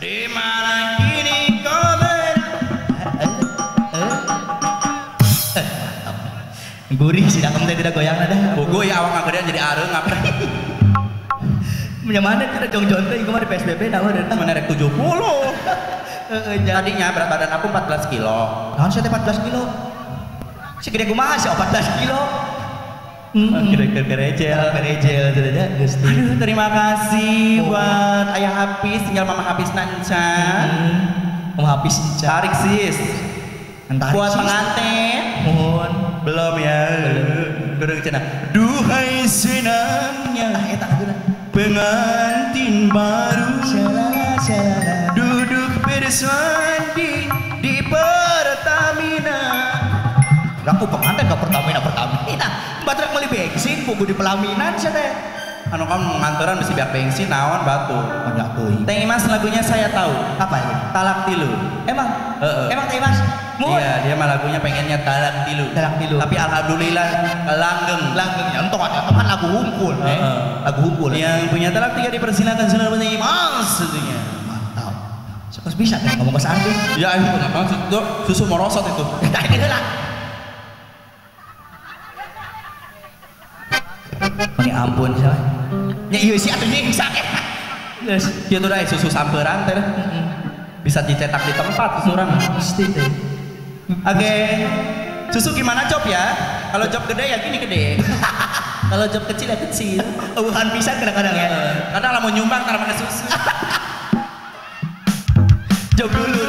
Di mana kini kau Gurih sih teh tidak goyang ada. Bogo ya awak ngagedean jadi areng ngapa? Punya mana kita jong jong teh kemarin PSBB nawa dan Mana rek 70? Heeh, jadi Tadinya berat badan aku 14 kilo. naon saya teh 14 kilo. Si gede kumaha sih 14 kilo. Kira-kira nya geus teh. Aduh, terima kasih buat ayah Hafiz, tinggal mama Hafiz nanca. Hmm. Mau habis Tarik sis. Entar Buat pengantin. Mohon. Belum ya. Belum. cina. Duhai senangnya Ah laguna. pengantin baru Shalala shalala. duduk bersandi di Pertamina. Aku pengantin ke Pertamina Pertamina. Kudu di pelaminan sia teh. Anu kamu ngantoran mesti biak bensin naon batu. Banyak teuing. Teh Mas lagunya saya tahu. Apa ini? Talak tilu. Emang? Heeh. Emang teh Mas? Mohon. Iya, dia mah lagunya pengennya talak tilu. Talak tilu. Tapi alhamdulillah langgeng. Langgeng ya entok ada teman lagu hunkul eh. Heeh. Lagu hunkul. Yang punya talak tiga dipersilakan saudara penyanyi Mas tentunya. Mantap. Sekos bisa kan ngomong bahasa Inggris. Ya, itu kenapa susu morosot itu. Kira lah. Ampun sih. Ya iya sih atuh nyiksa eh. Yes, itu dah susu samperan teh. Bisa dicetak di tempat susu orang. Pasti teh. Oke. Susu gimana job ya? Kalau job gede ya gini gede. Kalau job kecil ya kecil. Uhan bisa kadang-kadang ya. Kadang lah mau nyumbang karena pakai susu. Job dulu.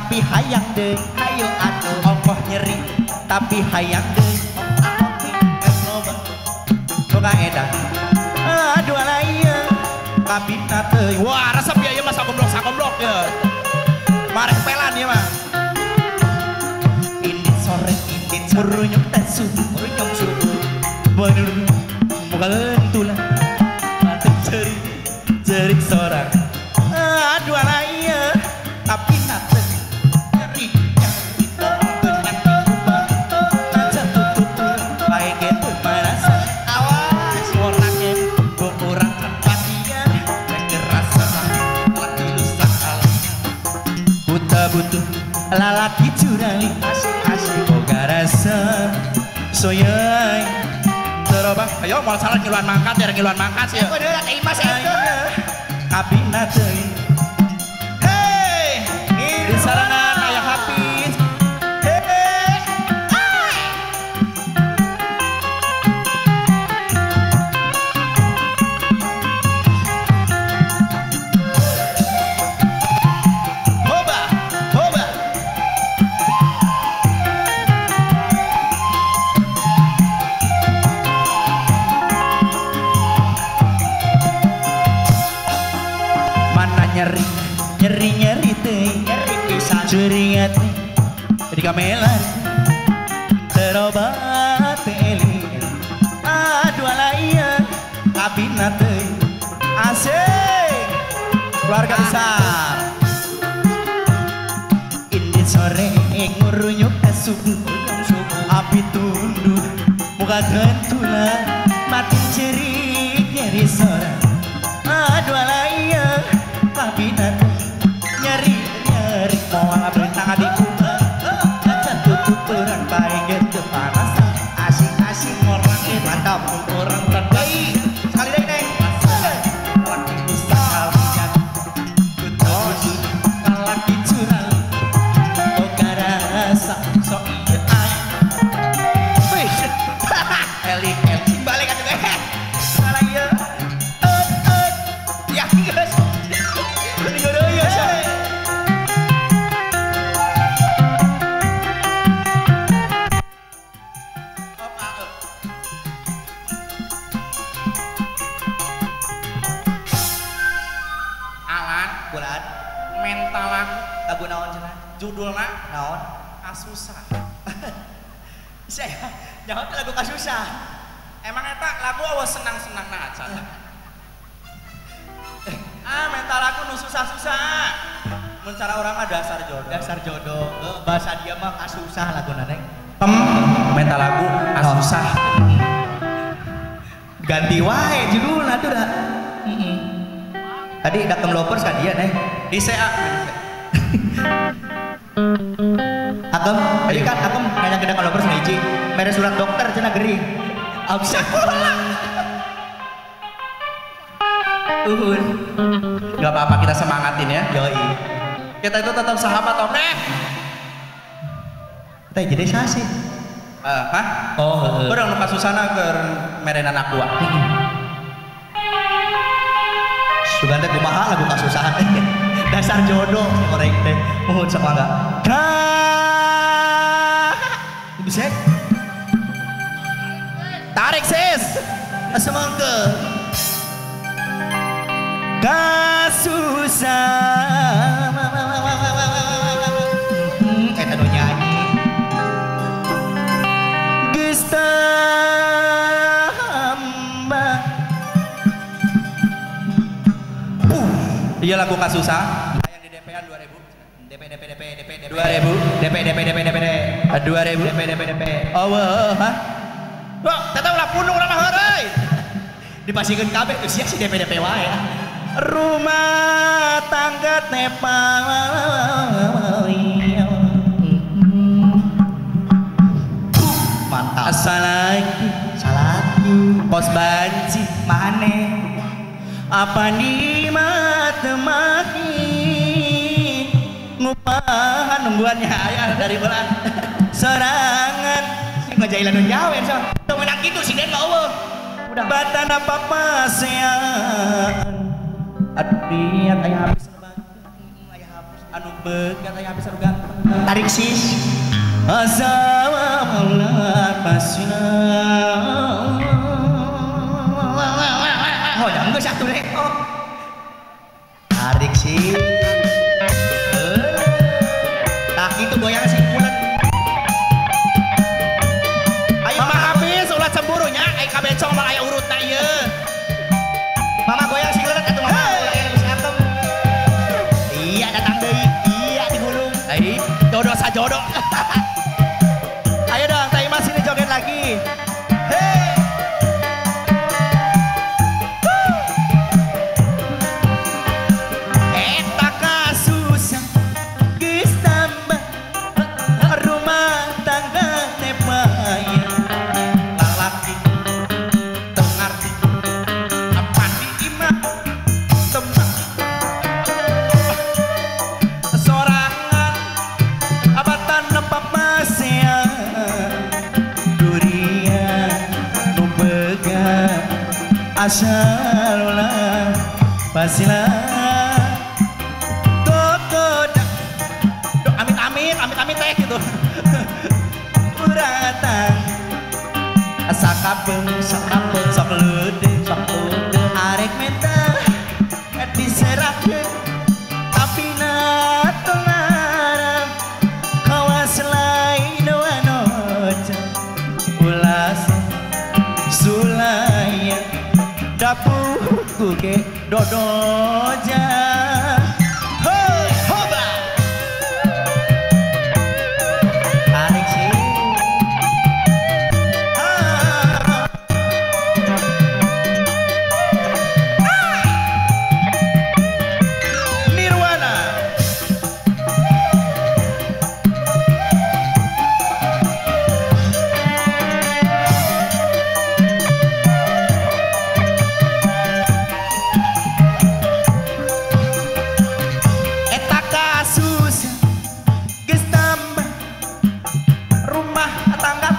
Tapi hayang deh, Ayo atuh. ongkoh nyeri tapi hayang deh. Bukan edan. Aduh alaya, kabina teh. Wah, rasa biaya mah sakomblok sakomblok ya. Marek pelan ya mah. Ini sore ini murunyuk tasu, murunyuk suku. Waduh, bukan tulang. Mati ceri, ceri sorang. Lalaki curali asik asik. Boga rasa? Soyai. Terobak ayo mau salah ngiluan mangkat ya ngiluan mangkat ya. Kau dulu teh Mas itu. abina terobat teli. Aduh alaya, kabina teh, asik, keluarga besar. Ini sore ngurunyuk suku Api tunduk. Muka gentulan. Mati cerik nyeri sore Bulan. mental aku lagu naon cenah judulnya naon? Asusah saya nyaho lagu kasusah emang eta lagu awas senang-senang nah aja ah mental aku nu susah-susah. Mencara orang mah dasar jodoh. Dasar jodoh. Eh, bahasa dia mah kasusah lagu neng. Tem mental lagu asusah ganti wae judulnya tuh dah tadi dakem lovers kan dia neng? Di CA Agam, tadi kan Agam nanya ke dakem lovers hiji mere surat dokter cenah gering absen. Uhun. Gak apa-apa kita semangatin ya. yoi. Kita itu tetap sahabat oke. teh jadi sasi Eh, hah? oh Orang lupa susana ke merenan. Sugan teh kumaha lagu kasusahan. Dasar jodoh orang teh. Mohon sama enggak. Bisa? Tarik sis. Semangka. Kasusah. Iya lagu kasusah. Yang di DP-an 2000. DP DP DP DP DP 2000. DP DP DP DP Ah, 2000. DP DP DP Oh, wah, hah? Wah, tetap lah punung urang mah heureui. dipasingkeun kabeh geus sia si DP DP wae ya. Rumah tangga tepang Mantap. Assalamualaikum Salatu Pos banci mane Apa nikmat makin Ngupahan nungguannya ayah dari bulan. Serangan. Si ngajailan nu nyawer so. Tuh menang gitu si Den eueuh. Udah. Batan apa pasean Aduh lihat ayah habis Ayah habis. Anu begat ayah habis serban Tarik sis. Assalamualaikum Oh, jodoh sa pasila gogoda do amit amit amit amit teh gitu. Uratan sakapeung 그게 너로자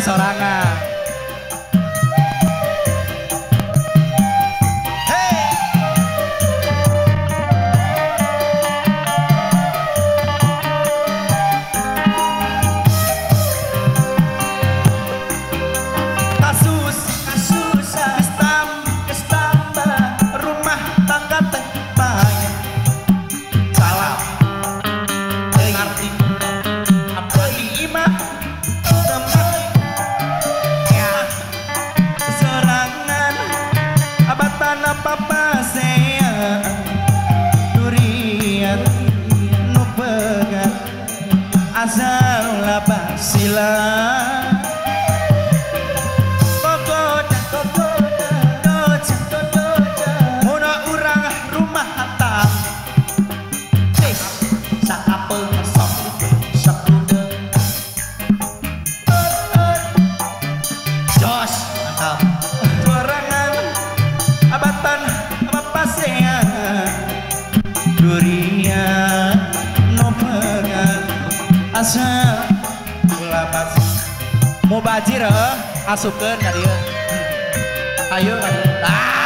sorangan. asa lapas mau bajir eh? asupkan kali ya hmm. ayo kan ah!